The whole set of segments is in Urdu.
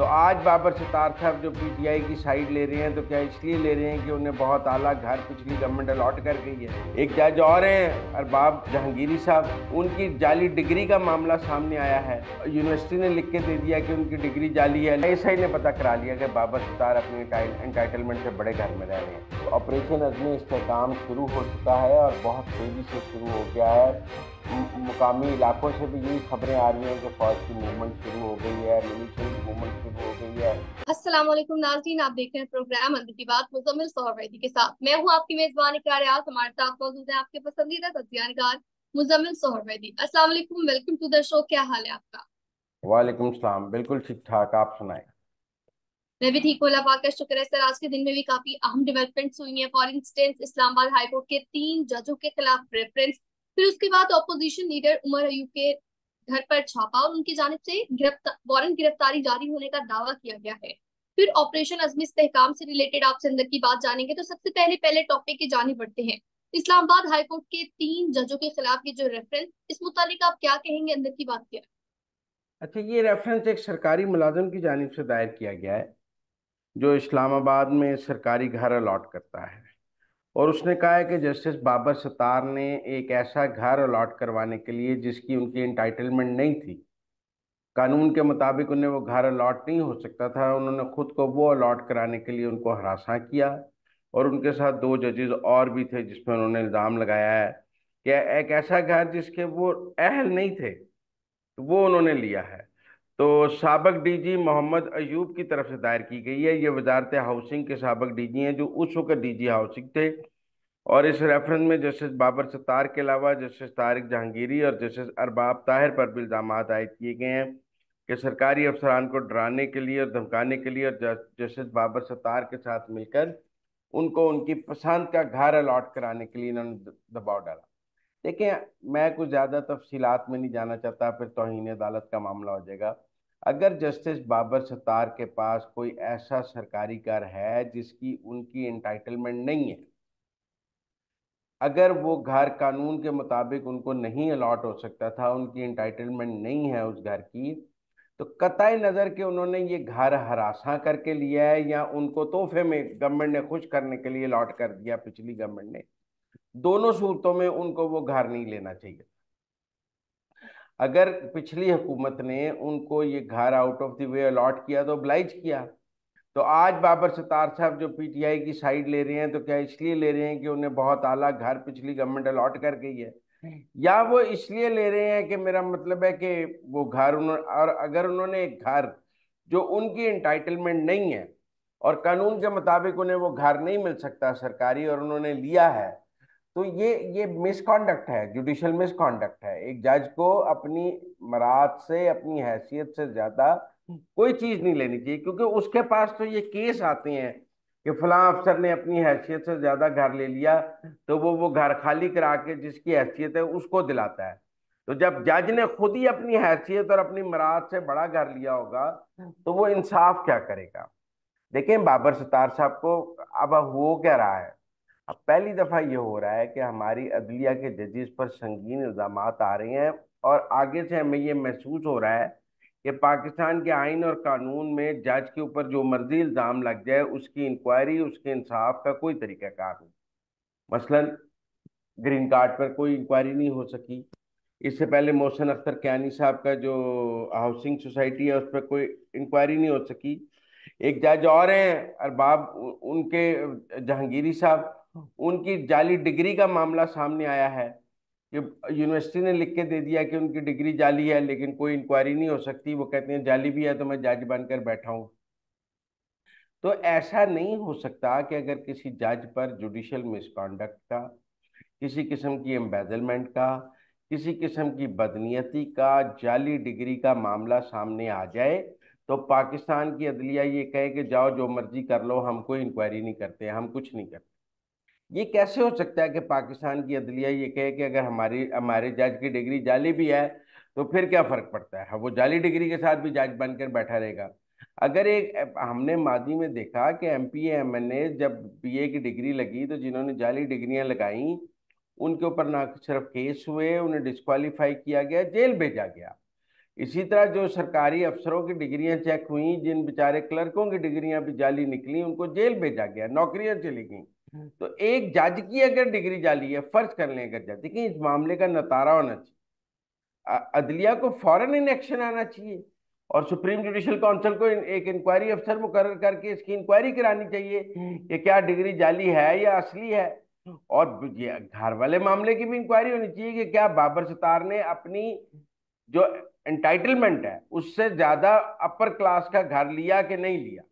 تو آج بابر ستار صاحب جو پی ٹی آئی کی سائڈ لے رہے ہیں تو کیا اس لیے لے رہے ہیں کہ انہیں بہت اعلیٰ گھر پچھلی گورنمنٹ الاٹ کر گئی ہے۔ ایک جج اور ہیں، ارباب جہانگیری صاحب، ان کی جعلی ڈگری کا معاملہ سامنے آیا ہے۔ یونیورسٹی نے لکھ کے دے دیا کہ ان کی ڈگری جعلی ہے۔ ایسا ہی نے پتہ کرا لیا کہ بابر ستار اپنی انٹائٹلمنٹ سے بڑے گھر میں رہ رہے ہیں۔ آپریشن عزمی استحکام شروع ہو چکا ہے اور بہت تیزی سے شروع ہو گیا ہے۔ مقامی علاقوں سے بھی یہی خبریں آ رہی ہیں کہ فوج کی موومنٹ شروع ہو گئی ہے ملیشن کی موومنٹ شروع ہو گئی ہے۔ السلام علیکم ناظرین آپ دیکھ رہے ہیں پروگرام اندر کی بات مزمل سہر ویدی کے ساتھ۔ میں ہوں آپ کی میزبان اقرار ریاض ہمارے ساتھ موجود ہیں آپ کے پسندیدہ تجزیہ نگار مزمل سہر ویدی السلام علیکم ویلکم ٹو دا شو کیا حال ہے آپ کا؟ وعلیکم السلام بالکل ٹھیک ٹھاک آپ سنائیں۔ میں بھی ٹھیک ہوں اللہ پاک کا شکر ہے سر آج کے دن میں بھی کافی اہم ڈیولپمنٹس ہوئی ہیں۔ فار انسٹنس اسلام آباد ہائی کورٹ کے تین ججوں کے خلاف ریفرنس پھر اس کے بعد اپوزیشن لیڈر عمر ایوب کے گھر پر چھاپا اور ان کی جانب سے وارنٹ گرفتاری جاری ہونے کا دعویٰ کیا گیا ہے۔ پھر آپریشن عزمی استحکام سے ریلیٹڈ آپ سے اندر کی بات جانیں گے تو سب سے پہلے پہلے ٹاپک کی جانب بڑھتے ہیں۔ اسلام آباد ہائی کورٹ کے تین ججوں کے خلاف یہ جو ریفرنس اس متعلق آپ کیا کہیں گے اندر کی بات کیا؟ اچھا یہ ریفرنس ایک سرکاری ملازم کی جانب سے دائر کیا گیا ہے، جو اسلام آباد میں سرکاری گھر الاٹ کرتا ہے۔ اور اس نے کہا ہے کہ جسٹس بابر ستار نے ایک ایسا گھر الاٹ کروانے کے لیے جس کی ان کی انٹائٹلمنٹ نہیں تھی۔ قانون کے مطابق انہیں وہ گھر الاٹ نہیں ہو سکتا تھا۔ انہوں نے خود کو وہ الاٹ کرانے کے لیے ان کو ہراساں کیا۔ اور ان کے ساتھ دو ججز اور بھی تھے جس میں انہوں نے الزام لگایا ہے کہ ایک ایسا گھر جس کے وہ اہل نہیں تھے وہ انہوں نے لیا ہے۔ تو سابق ڈی جی محمد ایوب کی طرف سے دائر کی گئی ہے۔ یہ وزارت ہاؤسنگ کے سابق ڈی جی ہیں جو اس وقت ڈی جی ہاؤسنگ تھے۔ اور اس ریفرنس میں جسٹس بابر ستار کے علاوہ جسٹس طارق جہانگیری اور جسٹس ارباب طاہر پر بھی الزامات عائد کیے گئے ہیں کہ سرکاری افسران کو ڈرانے کے لیے اور دھمکانے کے لیے اور جسٹس بابر ستار کے ساتھ مل کر ان کو ان کی پسند کا گھر الاٹ کرانے کے لیے انہوں نے دباؤ ڈالا۔ دیکھیں، میں کچھ زیادہ تفصیلات میں نہیں جانا چاہتا، پھر توہین عدالت کا معاملہ ہو جائے گا۔ اگر جسٹس بابر ستار کے پاس کوئی ایسا سرکاری گھر ہے جس کی ان کی انٹائٹلمنٹ نہیں ہے؟ اگر وہ گھر قانون کے مطابق ان کو نہیں الاٹ ہو سکتا تھا، ان کی انٹائٹلمنٹ نہیں ہے اس گھر کی، تو قطع نظر کہ انہوں نے یہ گھر ہراساں کر کے لیا ہے یا ان کو تحفے میں گورنمنٹ نے خوش کرنے کے لیے الاٹ کر دیا پچھلی گورنمنٹ نے، دونوں صورتوں میں ان کو وہ گھر نہیں لینا چاہیے۔ اگر پچھلی حکومت نے ان کو یہ گھر out of the way allot کیا تو بلائج کیا تو آج بابر ستار صاحب جو پی ٹی آئی کی سائڈ لے رہے ہیں تو کیا اس لیے لے رہے ہیں کہ انہیں بہت اعلیٰ گھر پچھلی گورنمنٹ الاٹ کر گئی ہے؟ یا وہ اس لیے لے رہے ہیں کہ میرا مطلب ہے کہ وہ گھر اور اگر انہوں نے ایک گھر جو ان کی انٹائٹلمنٹ نہیں ہے اور قانون کے مطابق انہیں وہ گھر نہیں مل سکتا سرکاری اور انہوں نے لیا ہے تو یہ یہ مس کانڈکٹ ہے جوڈیشل مس کانڈکٹ ہے۔ ایک جج کو اپنی مراد سے، اپنی حیثیت سے زیادہ کوئی چیز نہیں لینی چاہیے، کیونکہ اس کے پاس تو یہ کیس آتے ہیں کہ فلاں افسر نے اپنی حیثیت سے زیادہ گھر لے لیا تو وہ وہ گھر خالی کرا کے جس کی حیثیت ہے اس کو دلاتا ہے۔ تو جب جج نے خود ہی اپنی حیثیت اور اپنی مراد سے بڑا گھر لیا ہوگا تو وہ انصاف کیا کرے گا۔ دیکھیں بابر ستار صاحب کو اب ہو کیا رہا ہے۔ اب پہلی دفعہ یہ ہو رہا ہے کہ ہماری عدلیہ کے ججز پر سنگین الزامات آ رہے ہیں اور آگے سے ہمیں یہ محسوس ہو رہا ہے کہ پاکستان کے آئین اور قانون میں جج کے اوپر جو مرضی الزام لگ جائے، اس کی انکوائری، اس کے انصاف کا کوئی طریقہ کار نہیں۔ مثلا گرین کارڈ پر کوئی انکوائری نہیں ہو سکی۔ اس سے پہلے محسن اختر کیانی صاحب کا جو ہاؤسنگ سوسائٹی ہے، اس پہ کوئی انکوائری نہیں ہو سکی۔ ایک جج اور ہیں، ارباب، ان کے جہانگیری صاحب۔ ان کی جعلی ڈگری کا معاملہ سامنے آیا ہے کہ یونیورسٹی نے لکھ کے دے دیا کہ ان کی ڈگری جعلی ہے، لیکن کوئی انکوائری نہیں ہو سکتی۔ وہ کہتے ہیں جعلی بھی ہے تو میں جج بن کر بیٹھا ہوں۔ تو ایسا نہیں ہو سکتا کہ اگر کسی جج پر جوڈیشل مس کانڈکٹ کا، کسی قسم کی امبیزلمنٹ کا، کسی قسم کی بدنیتی کا، جعلی ڈگری کا معاملہ سامنے آ جائے تو پاکستان کی عدلیہ یہ کہے کہ جاؤ جو مرضی کر لو، ہم کوئی انکوائری نہیں کرتے، ہم کچھ نہیں کرتے۔ یہ کیسے ہو سکتا ہے کہ پاکستان کی عدلیہ یہ کہے کہ اگر ہماری، ہمارے جج کی ڈگری جعلی بھی ہے تو پھر کیا فرق پڑتا ہے؟ وہ جعلی ڈگری کے ساتھ بھی جج بن کر بیٹھا رہے گا۔ اگر ایک، ہم نے ماضی میں دیکھا کہ M P A, M N A جب بی اے کی ڈگری لگی تو جنہوں نے جعلی ڈگریاں لگائیں، ان کے اوپر نہ صرف کیس ہوئے، انہیں ڈسکوالیفائی کیا گیا، جیل بھیجا گیا۔ اسی طرح جو سرکاری افسروں کی ڈگریاں چیک ہوئیں، جن بیچارے کلرکوں کی ڈگریاں بھی جعلی نکلی ان کو جیل بھیجا گیا، نوکریاں چلی گئیں۔ تو ایک جج کی اگر ڈگری جعلی ہے، فرض کر لیں اگر جج، دیکھیں اس معاملے کا نتارہ ہونا چاہیے۔ عدلیہ کو فوراً انیکشن آنا چاہیے اور سپریم جوڈیشل کونسل کو ایک انکوائری افسر مقرر کر کے اس کی انکوائری کرانی چاہیے کہ کیا ڈگری جعلی ہے یا اصلی ہے۔ اور گھر والے معاملے کی بھی انکوائری ہونی چاہیے کہ کیا بابر ستار نے اپنی جو انٹائٹلمنٹ ہے، اس سے زیادہ اپر کلاس کا گھر لیا کہ نہیں لیا۔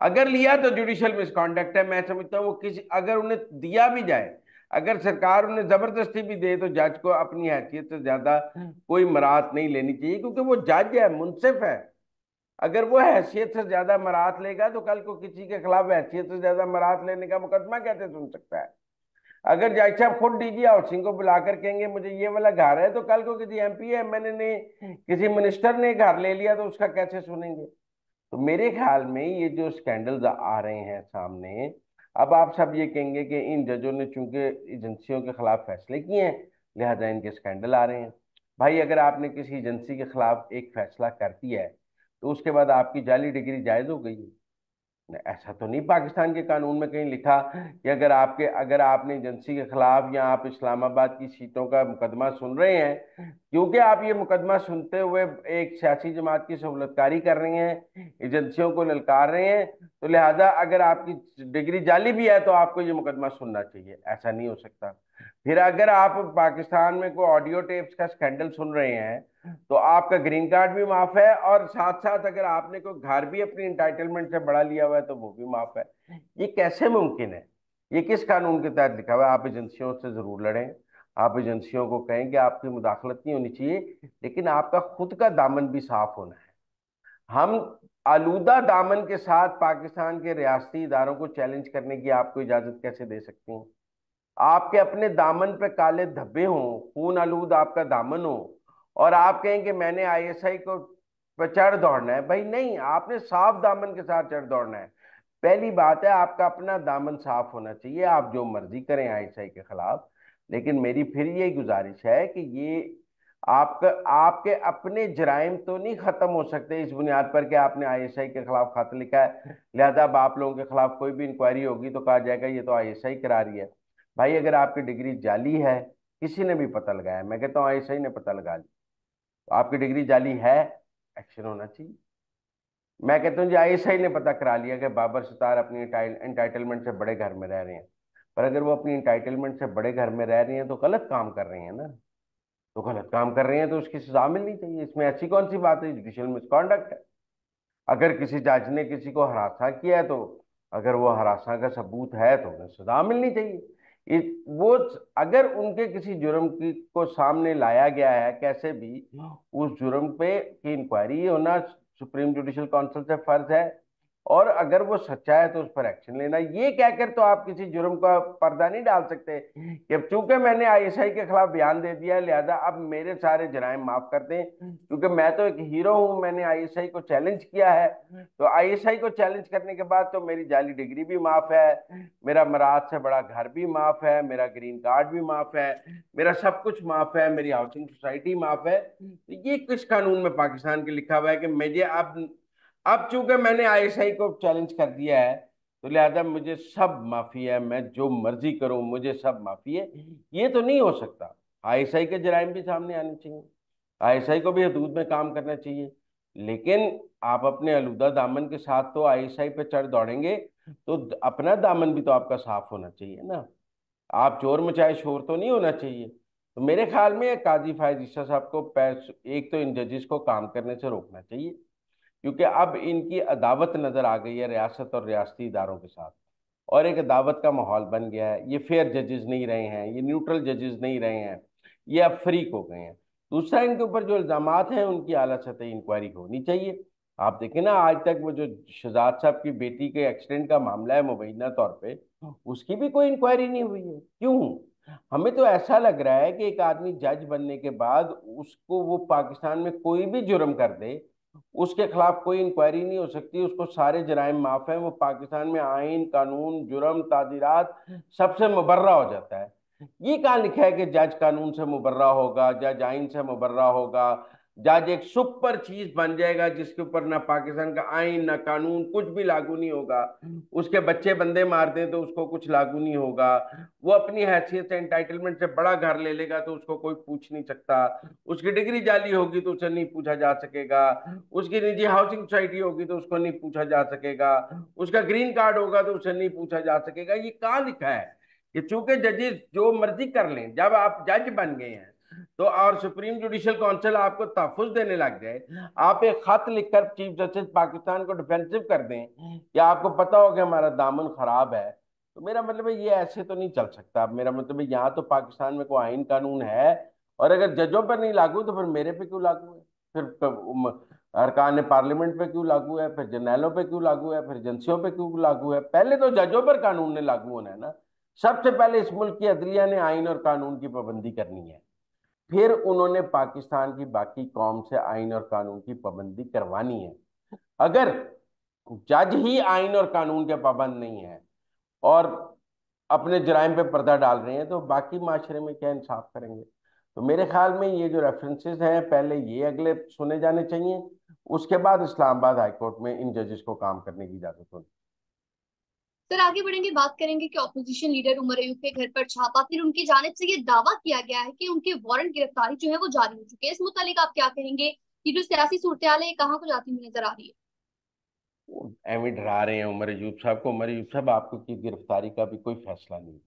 اگر لیا تو جوڈیشل مس کانڈکٹ ہے میں سمجھتا ہوں وہ کسی اگر انہیں دیا بھی جائے اگر سرکار انہیں زبردستی بھی دے تو جج کو اپنی حیثیت سے زیادہ کوئی مرات نہیں لینی چاہیے کیونکہ وہ جج ہے منصف ہے۔ اگر وہ حیثیت سے زیادہ مرات لے گا تو کل کو کسی کے خلاف حیثیت سے زیادہ مرات لینے کا مقدمہ کیسے سن سکتا ہے؟ اگر جج صاحب خود ڈی جی ہاؤسنگ کو بلا کر کہیں گے مجھے یہ والا گھر ہے تو کل کو کسی M P M L A نے کسی منسٹر نے گھر لے لیا تو اس کا کیسے سنیں گے؟ تو میرے خیال میں یہ جو سکینڈلز آ رہے ہیں سامنے، اب آپ سب یہ کہیں گے کہ ان ججوں نے چونکہ ایجنسیوں کے خلاف فیصلے کیے ہیں، لہذا ان کے سکینڈل آ رہے ہیں۔ بھائی، اگر آپ نے کسی ایجنسی کے خلاف ایک فیصلہ کر دیا ہے، تو اس کے بعد آپ کی جعلی ڈگری جائز ہو گئی ہے۔ ایسا تو نہیں پاکستان کے قانون میں کہیں لکھا کہ اگر آپ کے اگر آپ نے ایجنسی کے خلاف یا آپ اسلام آباد کی سیٹوں کا مقدمہ سن رہے ہیں، کیونکہ آپ یہ مقدمہ سنتے ہوئے ایک سیاسی جماعت کی سہولت کاری کر رہے ہیں، ایجنسیوں کو للکار رہے ہیں، تو لہذا اگر آپ کی ڈگری جعلی بھی ہے تو آپ کو یہ مقدمہ سننا چاہیے، ایسا نہیں ہو سکتا۔ پھر اگر آپ پاکستان میں کوئی آڈیو ٹیپس کا سکینڈل سن رہے ہیں تو آپ کا گرین کارڈ بھی معاف ہے اور ساتھ ساتھ اگر آپ نے کوئی گھر بھی اپنی انٹائٹلمنٹ سے بڑا لیا ہوا ہے تو وہ بھی معاف ہے۔ یہ کیسے ممکن ہے؟ یہ کس قانون کے تحت لکھا ہوا ہے؟ آپ ایجنسیوں سے ضرور لڑیں۔ آپ ایجنسیوں کو کہیں کہ آپ کی مداخلت نہیں ہونی چاہیے، لیکن آپ کا خود کا دامن بھی صاف ہونا ہے۔ ہم آلودہ دامن کے ساتھ پاکستان کے ریاستی اداروں کو چیلنج کرنے کی آپ کو اجازت کیسے دے سکتی ہیں؟ آپ کے اپنے دامن پہ کالے دھبے ہوں، خون آلود آپ کا دامن ہو اور آپ کہیں کہ میں نے آئی ایس آئی کو چڑھ دوڑنا ہے؟ بھائی نہیں، آپ نے صاف دامن کے ساتھ چڑھ دوڑنا ہے۔ پہلی بات ہے، آپ کا اپنا دامن صاف ہونا چاہیے، آپ جو مرضی کریں آئی ایس آئی کے خلاف۔ لیکن میری پھر یہ گزارش ہے کہ یہ آپ کا، آپ کے اپنے جرائم تو نہیں ختم ہو سکتے اس بنیاد پر کہ آپ نے آئی ایس آئی کے خلاف خط لکھا ہے۔ لہذا اب آپ لوگوں کے خلاف کوئی بھی انکوائری ہوگی تو کہا جائے گا یہ تو آئی ایس آئی کرا رہی ہے۔ بھائی اگر آپ کی ڈگری جعلی ہے، کسی نے بھی پتہ لگایا میں کہتا ہوں آئی ایس آئی نے پتہ لگا لی آپ کی ڈگری جعلی ہے ایکشن ہونا چاہیے۔ میں کہتا ہوں جی آئی ایس آئی نے پتا کرا لیا کہ بابر ستار اپنی انٹائٹلمنٹ سے بڑے گھر میں رہ رہے ہیں۔ پر اگر وہ اپنی انٹائٹلمنٹ سے بڑے گھر میں رہ رہے ہیں تو غلط کام کر رہے ہیں نا۔ تو غلط کام کر رہے ہیں تو اس کی سزا ملنی چاہیے۔ اس میں ایسی کون سی بات ہے؟ جوڈیشل مس کانڈکٹ ہے۔ اگر کسی جج نے کسی کو ہراساں کیا ہے تو اگر وہ ہراساں کا ثبوت ہے تو انہیں سزا ملنی چاہیے۔ وہ اگر ان کے کسی جرم کی کو سامنے لایا گیا ہے کیسے بھی اس جرم پہ کی انکوائری ہونا سپریم جوڈیشل کونسل سے فرض ہے۔ اور اگر وہ سچا ہے تو اس پر ایکشن لینا۔ یہ کہہ کر تو آپ کسی جرم کا پردہ نہیں ڈال سکتے کہ چونکہ میں نے آئی ایس آئی کے خلاف بیان دے دیا ہے لہذا اب میرے سارے جرائم معاف کر دیں۔ کیونکہ میں تو ایک ہیرو ہوں میں نے آئی ایس آئی کو چیلنج کیا ہے۔ تو آئی ایس آئی کو چیلنج کرنے کے بعد تو میری جعلی ڈگری بھی معاف ہے۔ میرا مراد سے بڑا گھر بھی معاف ہے۔ میرا گرین کارڈ بھی معاف ہے۔ میرا سب کچھ معاف ہے۔ میری ہاؤسنگ سوسائٹی معاف ہے۔ یہ کس قانون میں پاکستان کے لکھا ہوا ہے کہ مجھے اب اب چونکہ میں نے آئی ایس آئی کو چیلنج کر دیا ہے، تو لہذا مجھے سب معافی ہے، میں جو مرضی کروں، مجھے سب معافی ہے۔ یہ تو نہیں ہو سکتا۔ آئی ایس آئی کے جرائم بھی سامنے آنے چاہیے۔ آئی ایس آئی کو بھی حدود میں کام کرنا چاہیے۔ لیکن آپ اپنے آلودہ دامن کے ساتھ تو آئی ایس آئی پہ چڑھ دوڑیں گے، تو اپنا دامن بھی تو آپ کا صاف ہونا چاہیے نا۔ آپ چور مچائے شور تو نہیں ہونا چاہیے۔ تو میرے خیال میں قاضی فائز عیسیٰ صاحب کو ایک تو ان ججز کو کام کرنے سے روکنا چاہیے۔ کیونکہ اب ان کی عداوت نظر آ گئی ہے ریاست اور ریاستی اداروں کے ساتھ اور ایک عداوت کا ماحول بن گیا ہے، یہ فیئر ججز نہیں رہے ہیں، یہ نیوٹرل ججز نہیں رہے ہیں، یہ اب فریق ہو گئے ہیں۔ دوسرا ان کے اوپر جو الزامات ہیں، ان کی اعلیٰ سطح انکوائری ہونی چاہیے۔ آپ دیکھیں نا، آج تک وہ جو شہزاد صاحب کی بیٹی کے ایکسیڈنٹ کا معاملہ ہے مبینہ طور پہ، اس کی بھی کوئی انکوائری نہیں ہوئی ہے۔ کیوں؟ ہمیں تو ایسا لگ رہا ہے کہ ایک آدمی جج بننے کے بعد اس کو وہ پاکستان میں کوئی بھی جرم کر دے اس کے خلاف کوئی انکوائری نہیں ہو سکتی، اس کو سارے جرائم معاف ہیں، وہ پاکستان میں آئین، قانون، جرم تعدیرات سب سے مبرہ ہو جاتا ہے۔ یہ کہاں لکھا ہے کہ جج قانون سے مبرہ ہوگا، جج آئین سے مبرہ ہوگا؟ جج ایک سپر چیز بن جائے گا جس کے اوپر نہ پاکستان کا آئین نہ قانون کچھ بھی لاگو نہیں ہوگا۔ اس کے بچے بندے مار دیں تو اس کو کچھ لاگو نہیں ہوگا۔ وہ اپنی حیثیت سے انٹائٹلمنٹ سے بڑا گھر لے لے گا تو اس کو کوئی پوچھ نہیں سکتا۔ اس کی ڈگری جالی ہوگی تو اسے نہیں پوچھا جا سکے گا۔ اس کی نجی ہاؤسنگ سوسائٹی ہوگی تو اس کو نہیں پوچھا جا سکے گا۔ اس کا گرین کارڈ ہوگا تو اسے نہیں پوچھا جا سکے گا۔ یہ کہاں لکھا ہے کہ چونکہ ججز جو مرضی کر لیں جب آپ جج بن گئے ہیں تو اور سپریم جوڈیشل کونسل آپ کو تحفظ دینے لگ جائے آپ ایک خط لکھ کر چیف جسٹس پاکستان کو ڈیفینسو کر دیں کہ آپ کو پتا ہو کہ ہمارا دامن خراب ہے۔ تو میرا مطلب ہے یہ ایسے تو نہیں چل سکتا۔ میرا مطلب ہے یہاں تو پاکستان میں کوئی آئین قانون ہے اور اگر ججوں پر نہیں لاگو تو پھر میرے پہ کیوں لاگو ہے؟ پھر ارکان پارلیمنٹ پہ کیوں لاگو ہے؟ پھر جرنیلوں پہ کیوں لاگو ہے؟ پھر ایجنسیوں پہ کیوں لاگو ہے؟ پہلے تو ججوں پر قانون نے لاگو ہونا ہے نا۔ سب سے پہلے اس ملک کی عدلیہ نے آئین اور قانون کی پابندی کرنی ہے۔ پھر انہوں نے پاکستان کی باقی قوم سے آئین اور قانون کی پابندی کروانی ہے۔ اگر جج ہی آئین اور قانون کے پابند نہیں ہے اور اپنے جرائم پہ پردہ ڈال رہے ہیں تو باقی معاشرے میں کیا انصاف کریں گے؟ تو میرے خیال میں یہ جو ریفرنسز ہیں، پہلے یہ اگلے سنے جانے چاہیے، اس کے بعد اسلام آباد ہائی کورٹ میں ان ججز کو کام کرنے کی اجازت ہونی سر، آگے بڑھیں گے، بات کریں گے کہ اپوزیشن لیڈر عمر ایوب کے گھر پر چھاپا۔ پھر ان کی جانب سے یہ دعویٰ کیا گیا ہے کہ ان کے وارنٹ گرفتاری جو ہے وہ جاری ہو چکے اس متعلق آپ کیا کہیں گے؟ یہ جو سیاسی صورتحال ہے کہاں کو جاتی ہوئی نظر آ رہی ہے؟ ایویں ڈرا رہے ہیں عمر ایوب صاحب کو۔ عمر ایوب صاحب، آپ کی گرفتاری کا بھی کوئی فیصلہ نہیں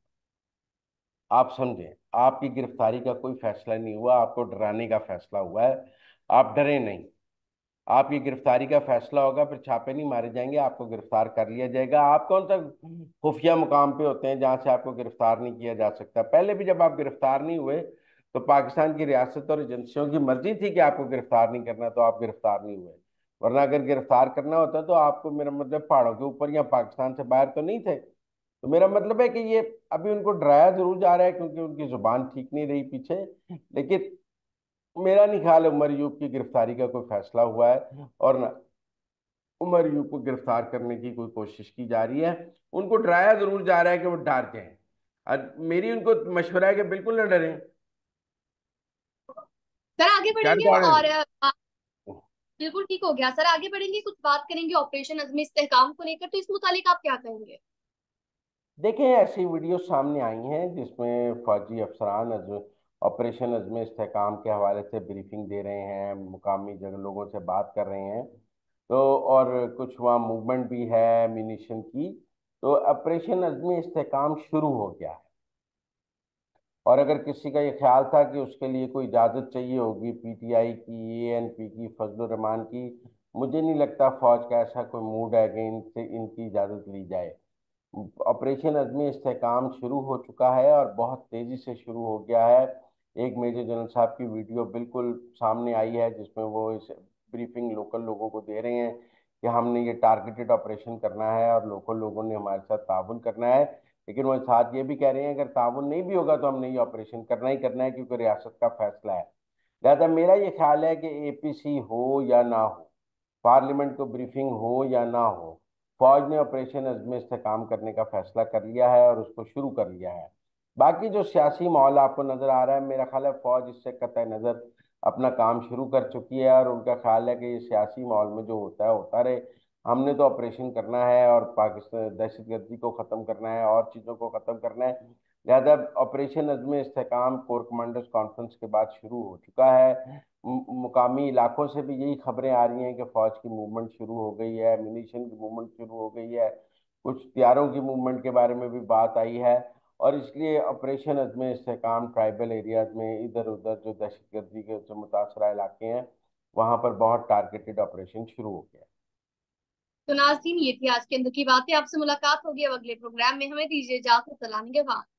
آپ سمجھیں، آپ کی گرفتاری کا کوئی فیصلہ نہیں ہوا، آپ کو ڈرانے کا فیصلہ ہوا ہے۔ آپ ڈرے نہیں۔ آپ کی گرفتاری کا فیصلہ ہوگا، پھر چھاپے نہیں مارے جائیں گے، آپ کو گرفتار کر لیا جائے گا۔ آپ کون سا خفیہ مقام پہ ہوتے ہیں جہاں سے آپ کو گرفتار نہیں کیا جا سکتا؟ پہلے بھی جب آپ گرفتار نہیں ہوئے تو پاکستان کی ریاست اور ایجنسیوں کی مرضی تھی کہ آپ کو گرفتار نہیں کرنا، تو آپ گرفتار نہیں ہوئے۔ ورنہ اگر گرفتار کرنا ہوتا تو آپ کو میرا مطلب پہاڑوں کے اوپر یا پاکستان سے باہر تو نہیں تھے۔ تو میرا مطلب ہے کہ یہ ابھی ان کو ڈرایا ضرور جا رہا ہے کیونکہ ان کی زبان ٹھیک نہیں رہی پیچھے۔ لیکن میرا نہیں خیال عمر یوب کی گرفتاری کا کوئی فیصلہ ہوا ہے اور نہ عمر یوب کو گرفتار کرنے کی کوئی کوشش کی جا رہی ہے۔ ان کو ڈرایا ضرور جا رہا ہے کہ وہ ڈر جائیں۔ اور میری ان کو مشورہ ہے کہ بالکل نہ ڈریں۔ سر آگے بڑھیں گے اور بالکل ٹھیک ہو گیا۔ سر آگے بڑھیں گے کچھ بات کریں گے آپریشن عزم استحکام کو لے کر۔ تو اس متعلق آپ کیا کہیں گے؟ دیکھیں ایسی ویڈیو سامنے آئی ہیں جس میں فوجی افسران آپریشن عزم استحکام کے حوالے سے بریفنگ دے رہے ہیں، مقامی جگہ لوگوں سے بات کر رہے ہیں۔ تو اور کچھ وہاں موومنٹ بھی ہے منیشن کی۔ تو آپریشن عزم استحکام شروع ہو گیا ہے۔ اور اگر کسی کا یہ خیال تھا کہ اس کے لیے کوئی اجازت چاہیے ہوگی پی ٹی آئی کی اے این پی کی، فضل الرحمان کی، مجھے نہیں لگتا فوج کا ایسا کوئی موڈ ہے کہ ان سے ان کی اجازت لی جائے۔ آپریشن عزم استحکام شروع ہو چکا ہے اور بہت تیزی سے شروع ہو گیا ہے۔ ایک میجر جنرل صاحب کی ویڈیو بالکل سامنے آئی ہے، جس میں وہ اس بریفنگ لوکل لوگوں کو دے رہے ہیں کہ ہم نے یہ ٹارگیٹڈ آپریشن کرنا ہے اور لوکل لوگوں نے ہمارے ساتھ تعاون کرنا ہے۔ لیکن وہ ساتھ یہ بھی کہہ رہے ہیں، اگر تعاون نہیں بھی ہوگا تو ہم نے یہ آپریشن کرنا ہی کرنا ہے کیونکہ ریاست کا فیصلہ ہے۔ لہٰذا میرا یہ خیال ہے کہ اے پی سی ہو یا نہ ہو پارلیمنٹ کو بریفنگ ہو یا نہ ہو، فوج نے آپریشن عزم استحکام کرنے کا فیصلہ کر لیا ہے اور اس کو شروع کر لیا ہے۔ باقی جو سیاسی ماحول آپ کو نظر آ رہا ہے، میرا خیال ہے فوج اس سے قطع نظر اپنا کام شروع کر چکی ہے اور ان کا خیال ہے کہ یہ سیاسی ماحول میں جو ہوتا ہے، ہوتا رہے۔ ہم نے تو آپریشن کرنا ہے اور پاکستان دہشت گردی کو ختم کرنا ہے، اور چیزوں کو ختم کرنا ہے۔ لہذا آپریشن عزم استحکام کور کمانڈرز کانفرنس کے بعد شروع ہو چکا ہے۔ مقامی علاقوں سے بھی یہی خبریں آ رہی ہیں کہ فوج کی موومنٹ شروع ہو گئی ہے منیشن کی موومنٹ شروع ہو گئی ہے۔ کچھ تیاروں کی موومنٹ کے بارے میں بھی بات آئی ہے۔ اور اس لیے آپریشن عزم استحکام ٹرائبل ایریاز میں ادھر ادھر جو دہشت گردی کے سے متاثرہ علاقے ہیں، وہاں پر بہت ٹارگیٹڈ آپریشن شروع ہو گیا۔ تو ناظرین، یہ تھی آج کے اندر کی باتیں۔ آپ سے ملاقات ہوگی اب اگلے پروگرام میں۔ ہمیں دیجیے اجازت۔ سلام کے بعد